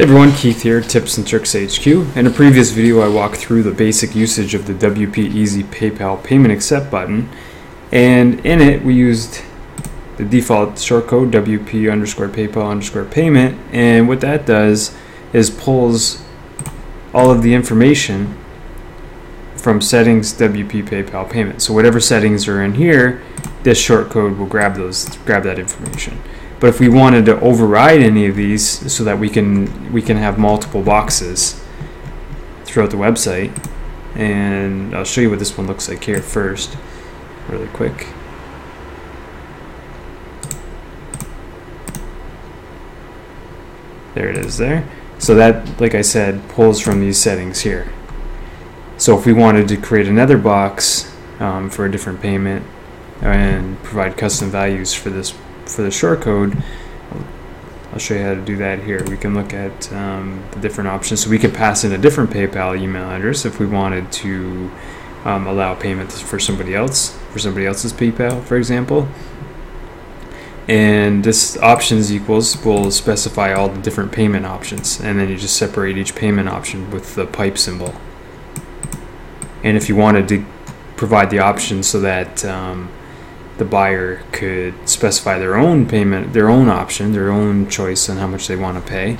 Hey everyone, Keith here, Tips and Tricks HQ. In a previous video, I walked through the basic usage of the WP Easy PayPal Payment Accept button, and in it we used the default shortcode WP underscore PayPal underscore payment, and what that does is pulls all of the information from settings WP PayPal payment. So whatever settings are in here, this shortcode will grab those, grab that information. But if we wanted to override any of these so that we can we can have multiple boxes throughout the website, and I'll show you what this one looks like here first, really quick. There it is there. So that, like I said, pulls from these settings here. So if we wanted to create another box um, for a different payment and provide custom values for this for the shortcode, I'll show you how to do that here. We can look at um, the different options. So we could pass in a different PayPal email address if we wanted to um, allow payment for somebody else, for somebody else's PayPal, for example. And this options equals will specify all the different payment options, and then you just separate each payment option with the pipe symbol. And if you wanted to provide the option so that um, the buyer could specify their own payment, their own option, their own choice on how much they want to pay,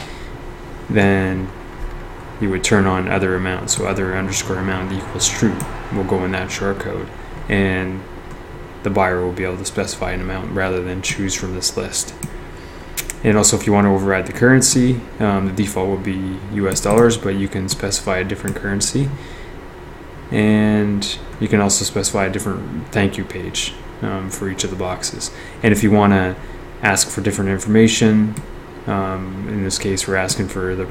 then you would turn on other amount. So other underscore amount equals true will go in that short code. And the buyer will be able to specify an amount rather than choose from this list. And also, if you want to override the currency, um, the default will be US dollars, but you can specify a different currency. And you can also specify a different thank you page um, for each of the boxes. And if you want to ask for different information, um, in this case, we're asking for the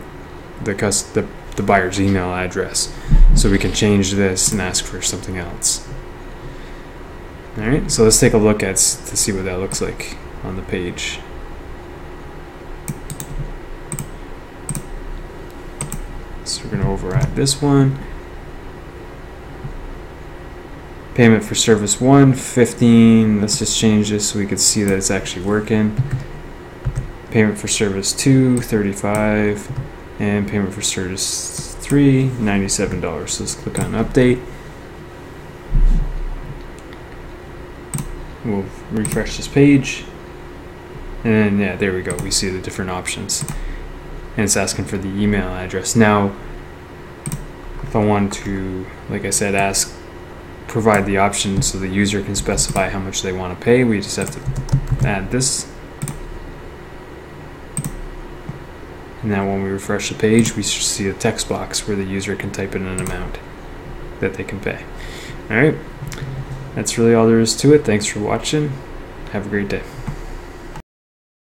the, the the buyer's email address, so we can change this and ask for something else. All right, so let's take a look at to see what that looks like on the page. So we're going to override this one. Payment for service 1, 15. Let's just change this so we could see that it's actually working. Payment for service 2, 35. And payment for service 3, $97. So let's click on update. We'll refresh this page. And yeah, there we go. We see the different options. And it's asking for the email address. Now, if I want to, like I said, ask provide the option so the user can specify how much they want to pay. We just have to add this. And now when we refresh the page, we see a text box where the user can type in an amount that they can pay. All right, that's really all there is to it. Thanks for watching. Have a great day.